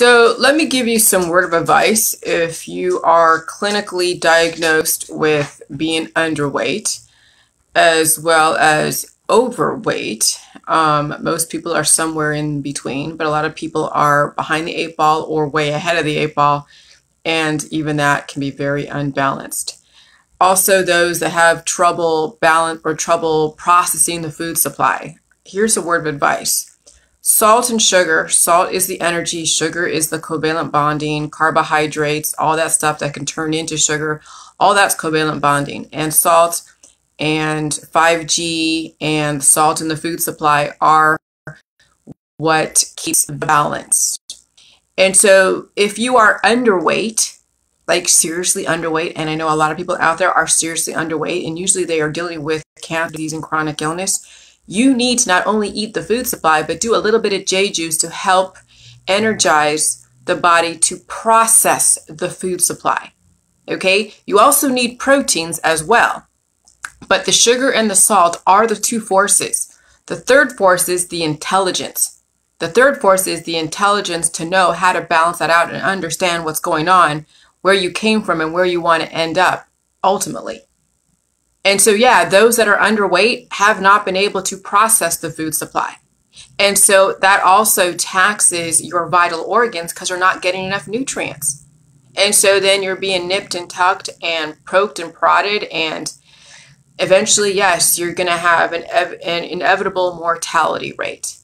So let me give you some word of advice if you are clinically diagnosed with being underweight as well as overweight. Um, most people are somewhere in between, but a lot of people are behind the eight ball or way ahead of the eight ball, and even that can be very unbalanced. Also, those that have trouble balance or trouble processing the food supply. Here's a word of advice Salt and sugar. Salt is the energy, sugar is the covalent bonding, carbohydrates, all that stuff that can turn into sugar, all that's covalent bonding. And salt and 5G and salt in the food supply are what keeps the balance. And so if you are underweight, like seriously underweight, and I know a lot of people out there are seriously underweight, and usually they are dealing with cancer disease and chronic illness you need to not only eat the food supply, but do a little bit of J juice to help energize the body to process the food supply. Okay, you also need proteins as well. But the sugar and the salt are the two forces. The third force is the intelligence. The third force is the intelligence to know how to balance that out and understand what's going on, where you came from, and where you want to end up ultimately. And so, yeah, those that are underweight have not been able to process the food supply. And so that also taxes your vital organs because you're not getting enough nutrients. And so then you're being nipped and tucked and poked and prodded. And eventually, yes, you're going to have an, an inevitable mortality rate.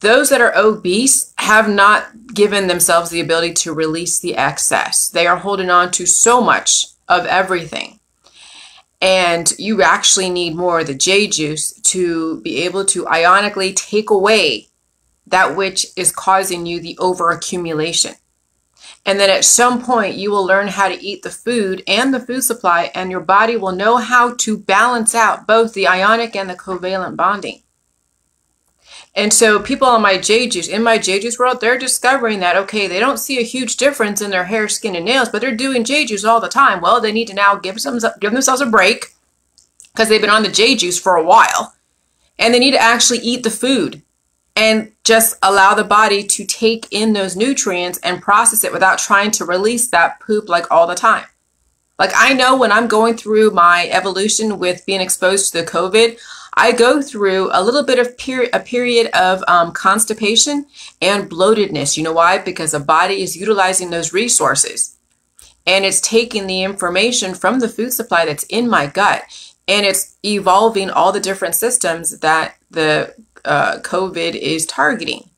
Those that are obese have not given themselves the ability to release the excess. They are holding on to so much of everything and you actually need more of the J juice to be able to ionically take away that which is causing you the overaccumulation. And then at some point, you will learn how to eat the food and the food supply, and your body will know how to balance out both the ionic and the covalent bonding. And so people on my J juice, in my J juice world, they're discovering that, okay, they don't see a huge difference in their hair, skin, and nails, but they're doing J juice all the time. Well, they need to now give, some, give themselves a break because they've been on the J juice for a while. And they need to actually eat the food and just allow the body to take in those nutrients and process it without trying to release that poop like all the time. Like I know when I'm going through my evolution with being exposed to the COVID, I go through a little bit of peri- a period of um, constipation and bloatedness. You know why? Because the body is utilizing those resources and it's taking the information from the food supply that's in my gut and it's evolving all the different systems that the uh, COVID is targeting.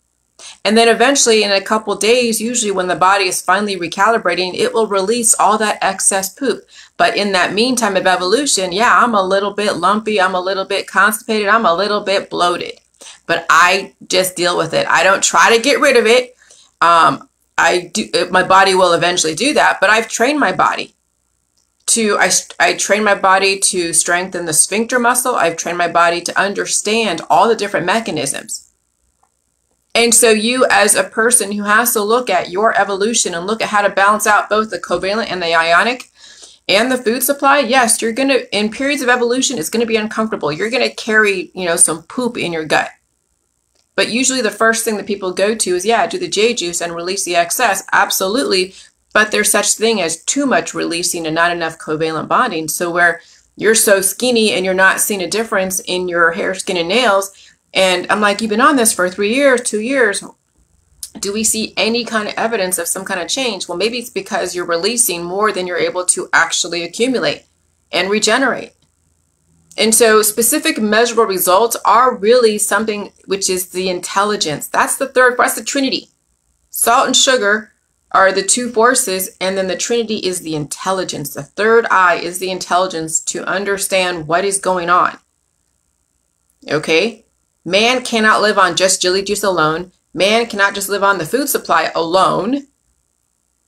And then eventually, in a couple days, usually when the body is finally recalibrating, it will release all that excess poop. But in that meantime of evolution, yeah, I'm a little bit lumpy, I'm a little bit constipated, I'm a little bit bloated. But I just deal with it. I don't try to get rid of it. Um, I do. My body will eventually do that. But I've trained my body to. I I train my body to strengthen the sphincter muscle. I've trained my body to understand all the different mechanisms. And so you as a person who has to look at your evolution and look at how to balance out both the covalent and the ionic and the food supply, yes, you're going to in periods of evolution it's going to be uncomfortable. You're going to carry, you know, some poop in your gut. But usually the first thing that people go to is yeah, do the J juice and release the excess. Absolutely. But there's such thing as too much releasing and not enough covalent bonding. So where you're so skinny and you're not seeing a difference in your hair, skin, and nails, and I'm like, you've been on this for three years, two years. Do we see any kind of evidence of some kind of change? Well, maybe it's because you're releasing more than you're able to actually accumulate and regenerate. And so, specific measurable results are really something which is the intelligence. That's the third, that's the trinity. Salt and sugar are the two forces, and then the trinity is the intelligence. The third eye is the intelligence to understand what is going on. Okay? Man cannot live on just Jilly juice alone. Man cannot just live on the food supply alone.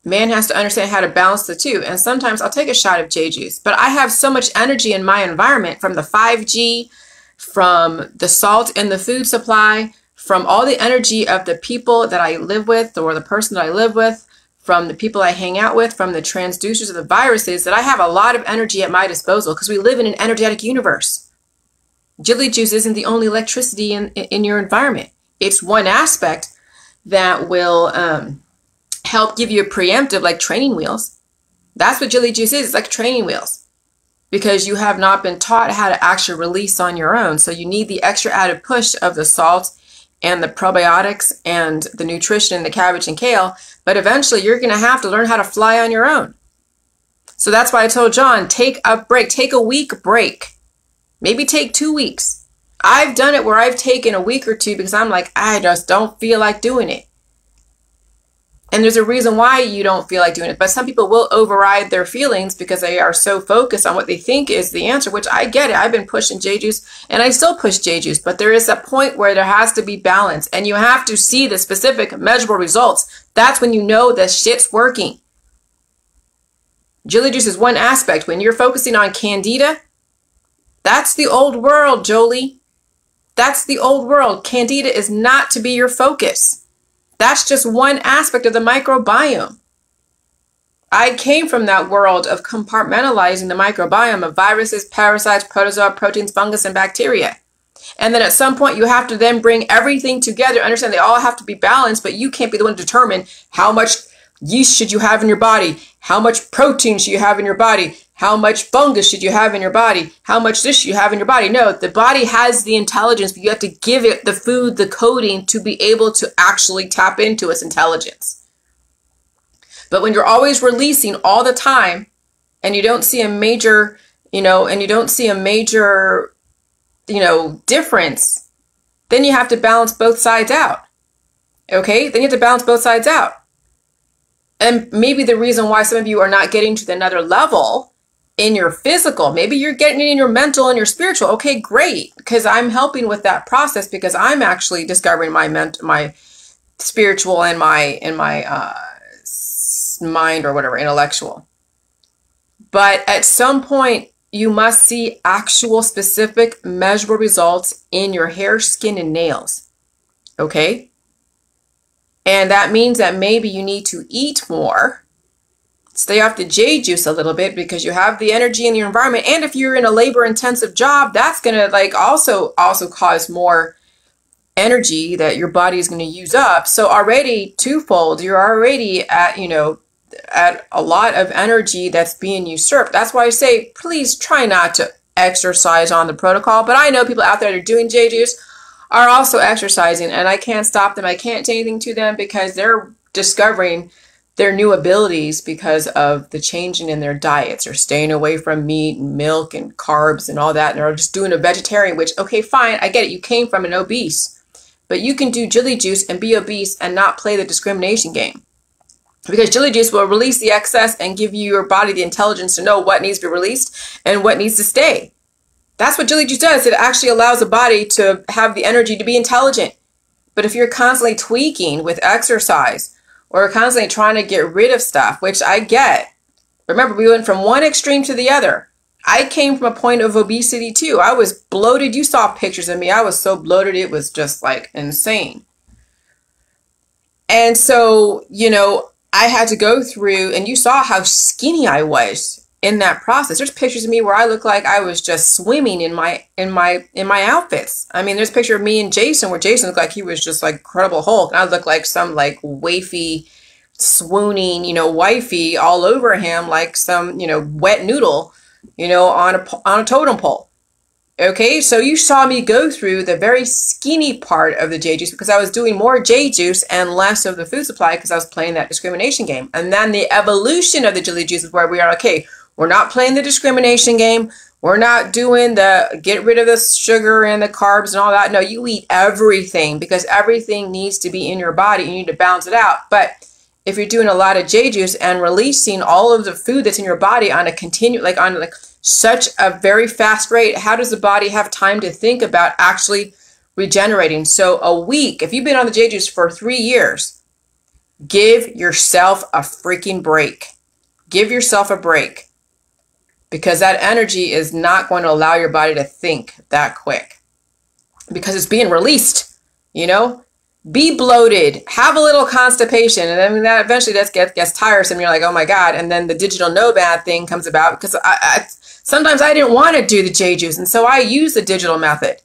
Man has to understand how to balance the two. And sometimes I'll take a shot of J juice, but I have so much energy in my environment from the 5G, from the salt in the food supply, from all the energy of the people that I live with or the person that I live with, from the people I hang out with, from the transducers of the viruses, that I have a lot of energy at my disposal because we live in an energetic universe. Jilly juice isn't the only electricity in, in your environment. It's one aspect that will um, help give you a preemptive like training wheels. That's what Jilly juice is. It's like training wheels because you have not been taught how to actually release on your own. So you need the extra added push of the salt and the probiotics and the nutrition in the cabbage and kale. But eventually you're going to have to learn how to fly on your own. So that's why I told John, take a break, take a week break. Maybe take two weeks. I've done it where I've taken a week or two because I'm like, I just don't feel like doing it. And there's a reason why you don't feel like doing it. But some people will override their feelings because they are so focused on what they think is the answer, which I get it. I've been pushing J Juice and I still push J Juice, but there is a point where there has to be balance and you have to see the specific measurable results. That's when you know that shit's working. Jilly juice is one aspect. When you're focusing on candida, that's the old world, Jolie. That's the old world. Candida is not to be your focus. That's just one aspect of the microbiome. I came from that world of compartmentalizing the microbiome of viruses, parasites, protozoa, proteins, fungus, and bacteria. And then at some point, you have to then bring everything together. Understand they all have to be balanced, but you can't be the one to determine how much yeast should you have in your body, how much protein should you have in your body, how much fungus should you have in your body? How much this should you have in your body? No, the body has the intelligence, but you have to give it the food, the coding to be able to actually tap into its intelligence. But when you're always releasing all the time and you don't see a major, you know, and you don't see a major, you know, difference, then you have to balance both sides out. Okay? Then you have to balance both sides out. And maybe the reason why some of you are not getting to the another level in your physical. Maybe you're getting it in your mental and your spiritual. Okay, great. Because I'm helping with that process because I'm actually discovering my ment- my spiritual and my and my uh, mind or whatever intellectual. But at some point, you must see actual, specific, measurable results in your hair, skin, and nails. Okay. And that means that maybe you need to eat more stay off the J juice a little bit because you have the energy in your environment. And if you're in a labor intensive job, that's going to like also, also cause more energy that your body is going to use up. So already twofold, you're already at, you know, at a lot of energy that's being usurped. That's why I say, please try not to exercise on the protocol. But I know people out there that are doing J juice are also exercising and I can't stop them. I can't say anything to them because they're discovering their new abilities because of the changing in their diets or staying away from meat and milk and carbs and all that. And they're just doing a vegetarian, which, okay, fine, I get it. You came from an obese. But you can do Jilly juice and be obese and not play the discrimination game. Because Jilly juice will release the excess and give you your body the intelligence to know what needs to be released and what needs to stay. That's what Jilly juice does. It actually allows the body to have the energy to be intelligent. But if you're constantly tweaking with exercise, or constantly trying to get rid of stuff, which I get. Remember, we went from one extreme to the other. I came from a point of obesity too. I was bloated. You saw pictures of me. I was so bloated, it was just like insane. And so, you know, I had to go through, and you saw how skinny I was in that process. There's pictures of me where I look like I was just swimming in my in my in my outfits. I mean, there's a picture of me and Jason where Jason looked like he was just like Incredible Hulk, and I look like some like wafy, swooning, you know, wifey all over him like some you know wet noodle, you know, on a on a totem pole. Okay, so you saw me go through the very skinny part of the J juice because I was doing more J juice and less of the food supply because I was playing that discrimination game. And then the evolution of the Jilly juice is where we are okay, we're not playing the discrimination game. We're not doing the get rid of the sugar and the carbs and all that. No, you eat everything because everything needs to be in your body. You need to balance it out. But if you're doing a lot of J juice and releasing all of the food that's in your body on a continue like on like such a very fast rate, how does the body have time to think about actually regenerating? So a week, if you've been on the J juice for three years, give yourself a freaking break. Give yourself a break because that energy is not going to allow your body to think that quick because it's being released, you know? Be bloated, have a little constipation, and then that eventually that gets, gets tiresome. You're like, oh my God. And then the digital nomad thing comes about because I, I sometimes I didn't want to do the J juice, and so I use the digital method.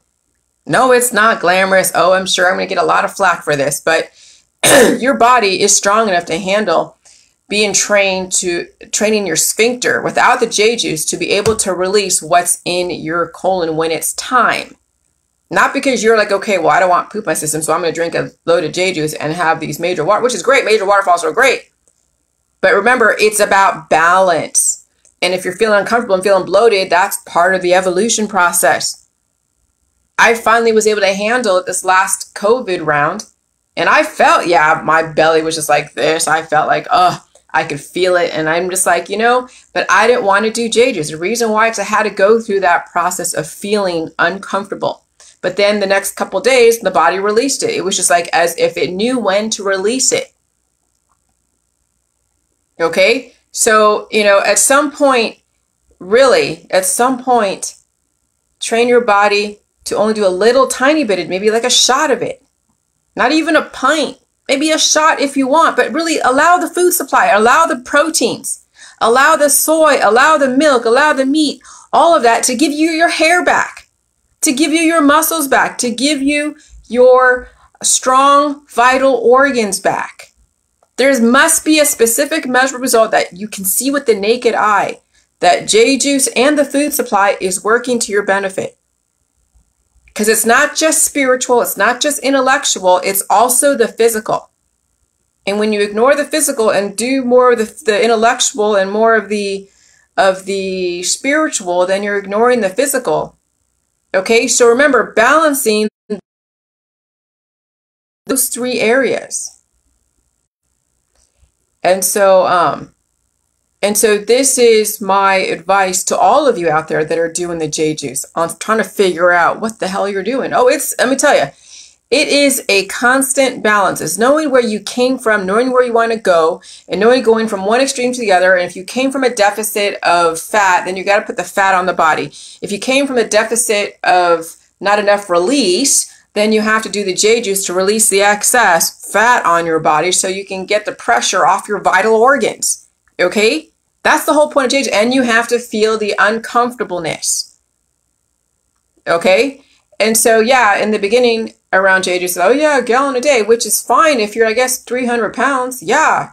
No, it's not glamorous. Oh, I'm sure I'm going to get a lot of flack for this, but your body is strong enough to handle being trained to training your sphincter without the J juice to be able to release what's in your colon when it's time. Not because you're like, okay, well, I don't want poop my system, so I'm going to drink a load of J juice and have these major water, which is great. Major waterfalls are great. But remember, it's about balance. And if you're feeling uncomfortable and feeling bloated, that's part of the evolution process. I finally was able to handle it this last COVID round. And I felt, yeah, my belly was just like this. I felt like, oh, I could feel it. And I'm just like, you know, but I didn't want to do J juice. The reason why is I had to go through that process of feeling uncomfortable. But then the next couple days, the body released it. It was just like as if it knew when to release it. Okay? So, you know, at some point, really, at some point, train your body to only do a little tiny bit, it maybe like a shot of it. Not even a pint, maybe a shot if you want, but really allow the food supply, allow the proteins, allow the soy, allow the milk, allow the meat, all of that to give you your hair back to give you your muscles back, to give you your strong, vital organs back. There must be a specific measurable result that you can see with the naked eye that J juice and the food supply is working to your benefit. Because it's not just spiritual, it's not just intellectual, it's also the physical. And when you ignore the physical and do more of the, the intellectual and more of the of the spiritual, then you're ignoring the physical. Okay, so remember balancing those three areas. And so, um, and so this is my advice to all of you out there that are doing the J juice on trying to figure out what the hell you're doing. Oh, it's, let me tell you, it is a constant balance. It's knowing where you came from, knowing where you want to go, and knowing going from one extreme to the other. And if you came from a deficit of fat, then you got to put the fat on the body. If you came from a deficit of not enough release, then you have to do the J juice to release the excess fat on your body so you can get the pressure off your vital organs. Okay? That's the whole point of juice. And you have to feel the uncomfortableness. Okay? And so, yeah, in the beginning, around JJ said, oh yeah, a gallon a day, which is fine if you're, I guess, 300 pounds. Yeah.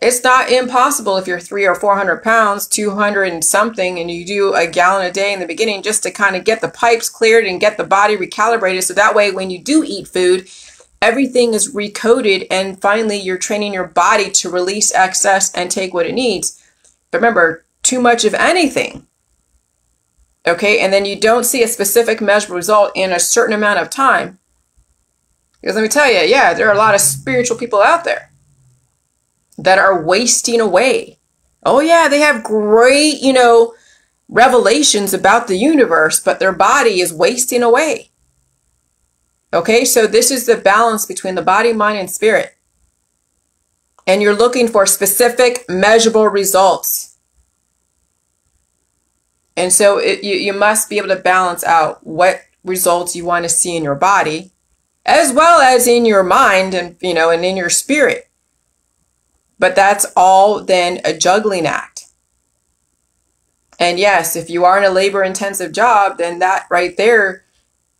It's not impossible if you're three or 400 pounds, 200 and something, and you do a gallon a day in the beginning just to kind of get the pipes cleared and get the body recalibrated. So that way, when you do eat food, everything is recoded and finally you're training your body to release excess and take what it needs. But remember, too much of anything okay, and then you don't see a specific measurable result in a certain amount of time, because let me tell you, yeah, there are a lot of spiritual people out there that are wasting away. Oh, yeah, they have great, you know, revelations about the universe, but their body is wasting away. Okay, so this is the balance between the body, mind, and spirit. And you're looking for specific, measurable results. And so it, you, you must be able to balance out what results you want to see in your body as well as in your mind and you know and in your spirit but that's all then a juggling act and yes if you are in a labor intensive job then that right there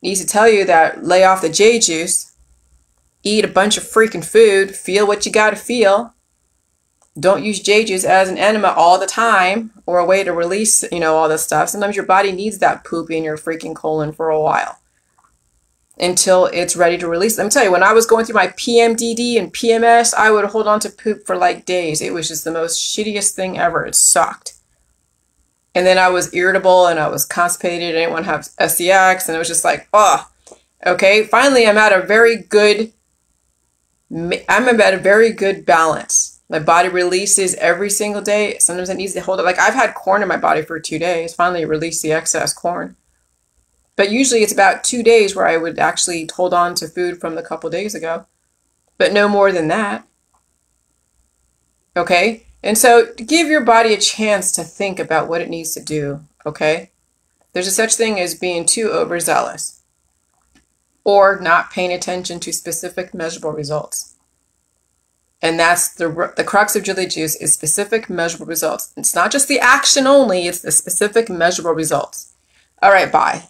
needs to tell you that lay off the j juice eat a bunch of freaking food feel what you got to feel don't use j juice as an enema all the time or a way to release you know all this stuff sometimes your body needs that poop in your freaking colon for a while until it's ready to release. Let me tell you, when I was going through my PMDD and PMS, I would hold on to poop for like days. It was just the most shittiest thing ever. It sucked. And then I was irritable and I was constipated. I didn't want to have SCX. And it was just like, oh, okay. Finally, I'm at a very good, I'm at a very good balance. My body releases every single day. Sometimes it needs to hold it. Like I've had corn in my body for two days. Finally, release the excess corn. But usually it's about two days where I would actually hold on to food from the couple days ago. But no more than that. Okay? And so give your body a chance to think about what it needs to do. Okay? There's a such thing as being too overzealous or not paying attention to specific measurable results. And that's the, the crux of Jilly Juice is specific measurable results. It's not just the action only, it's the specific measurable results. All right, bye.